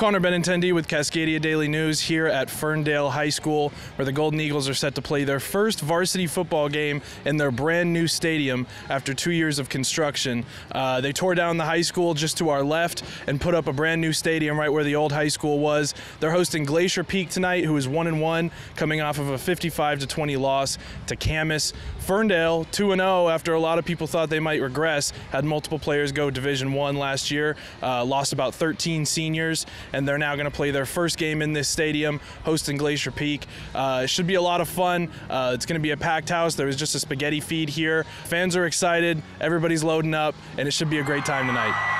Connor Benintendi with Cascadia Daily News here at Ferndale High School, where the Golden Eagles are set to play their first varsity football game in their brand new stadium after two years of construction. Uh, they tore down the high school just to our left and put up a brand new stadium right where the old high school was. They're hosting Glacier Peak tonight, who is one and one, coming off of a 55 to 20 loss to Camas. Ferndale, 2 and 0 after a lot of people thought they might regress, had multiple players go Division One last year, uh, lost about 13 seniors and they're now going to play their first game in this stadium, hosting Glacier Peak. Uh, it should be a lot of fun. Uh, it's going to be a packed house. There was just a spaghetti feed here. Fans are excited. Everybody's loading up, and it should be a great time tonight.